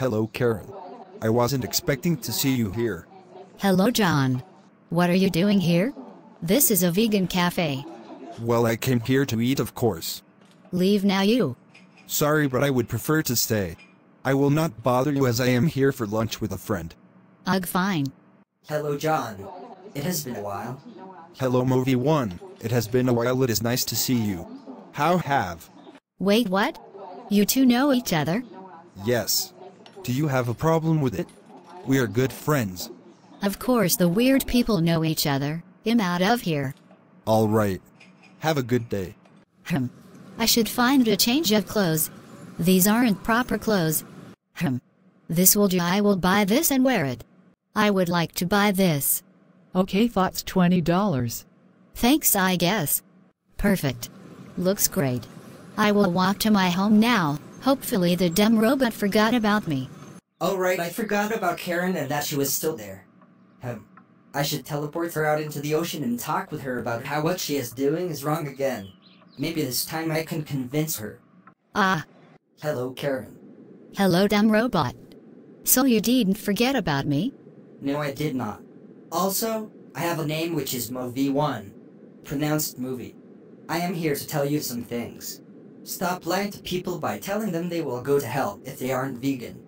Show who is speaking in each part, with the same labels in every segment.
Speaker 1: Hello, Karen. I wasn't expecting to see you here.
Speaker 2: Hello, John. What are you doing here? This is a vegan cafe.
Speaker 1: Well, I came here to eat, of course.
Speaker 2: Leave now, you.
Speaker 1: Sorry, but I would prefer to stay. I will not bother you as I am here for lunch with a friend.
Speaker 2: Ugh, fine.
Speaker 3: Hello, John. It has been a while.
Speaker 1: Hello, Movi1. It has been a while. It is nice to see you. How have?
Speaker 2: Wait, what? You two know each other?
Speaker 1: Yes. Do you have a problem with it? We are good friends.
Speaker 2: Of course, the weird people know each other. I'm out of here.
Speaker 1: All right. Have a good day.
Speaker 2: Hmm. I should find a change of clothes. These aren't proper clothes. Hmm. This will do. I will buy this and wear it. I would like to buy this.
Speaker 4: Okay, thoughts $20.
Speaker 2: Thanks, I guess. Perfect. Looks great. I will walk to my home now. Hopefully, the dumb robot forgot about me.
Speaker 3: Oh right, I forgot about Karen and that she was still there. Hmm. I should teleport her out into the ocean and talk with her about how what she is doing is wrong again. Maybe this time I can convince her.
Speaker 2: Ah,
Speaker 3: Hello, Karen.
Speaker 2: hello, dumb robot. So you didn't forget about me?
Speaker 3: No, I did not. Also, I have a name which is Movi1. Pronounced movie. I am here to tell you some things. Stop lying to people by telling them they will go to hell if they aren't vegan.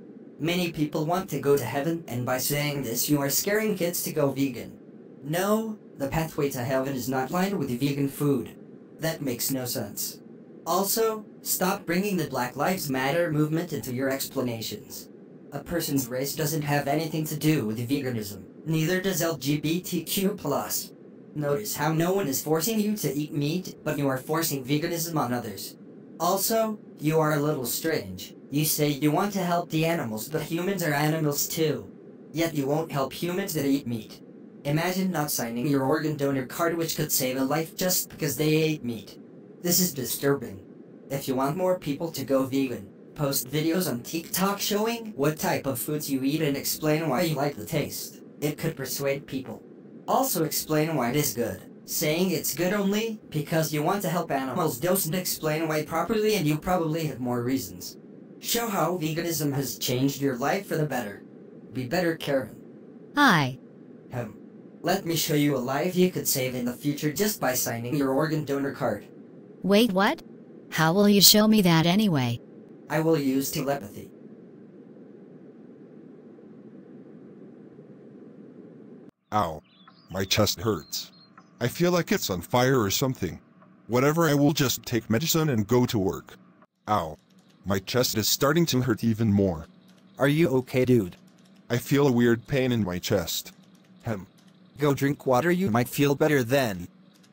Speaker 3: Many people want to go to heaven, and by saying this, you are scaring kids to go vegan. No, the pathway to heaven is not lined with vegan food. That makes no sense. Also, stop bringing the Black Lives Matter movement into your explanations. A person's race doesn't have anything to do with veganism. Neither does LGBTQ+. Notice how no one is forcing you to eat meat, but you are forcing veganism on others. Also, you are a little strange. You say you want to help the animals, but humans are animals too. Yet you won't help humans that eat meat. Imagine not signing your organ donor card which could save a life just because they ate meat. This is disturbing. If you want more people to go vegan, post videos on TikTok showing what type of foods you eat and explain why you like the taste. It could persuade people. Also explain why it is good. Saying it's good only because you want to help animals doesn't explain why properly and you probably have more reasons. Show how veganism has changed your life for the better. Be better, Karen.
Speaker 2: Hi.
Speaker 3: Um, let me show you a life you could save in the future just by signing your organ donor card.
Speaker 2: Wait, what? How will you show me that anyway?
Speaker 3: I will use telepathy.
Speaker 1: Ow. My chest hurts. I feel like it's on fire or something. Whatever, I will just take medicine and go to work. Ow. My chest is starting to hurt even more.
Speaker 5: Are you okay, dude?
Speaker 1: I feel a weird pain in my chest. Hem.
Speaker 5: Go drink water, you might feel better then.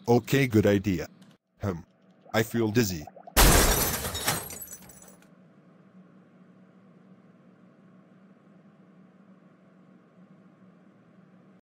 Speaker 1: Okay, good idea. Hem. I feel dizzy.